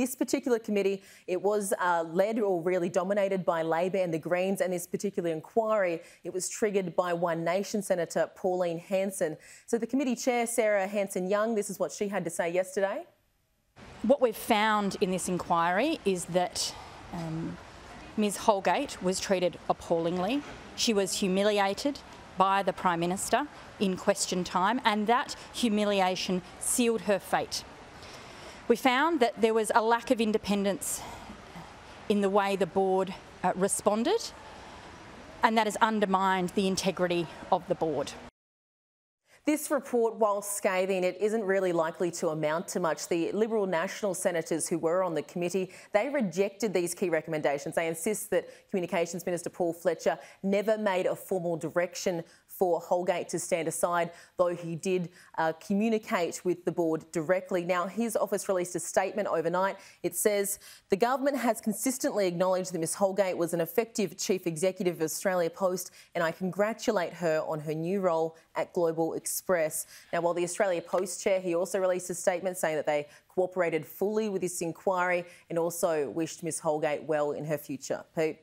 this particular committee, it was uh, led or really dominated by Labor and the Greens, and this particular inquiry, it was triggered by One Nation Senator Pauline Hanson. So the committee chair, Sarah Hanson-Young, this is what she had to say yesterday. What we've found in this inquiry is that um, Ms Holgate was treated appallingly. She was humiliated by the Prime Minister in question time, and that humiliation sealed her fate. We found that there was a lack of independence in the way the board uh, responded, and that has undermined the integrity of the board. This report, while scathing, it isn't really likely to amount to much. The Liberal National senators who were on the committee, they rejected these key recommendations. They insist that Communications Minister Paul Fletcher never made a formal direction for Holgate to stand aside, though he did uh, communicate with the board directly. Now, his office released a statement overnight. It says the government has consistently acknowledged that Ms Holgate was an effective chief executive of Australia Post, and I congratulate her on her new role at Global Express. Now, while the Australia Post chair, he also released a statement saying that they cooperated fully with this inquiry and also wished Ms Holgate well in her future. Pete.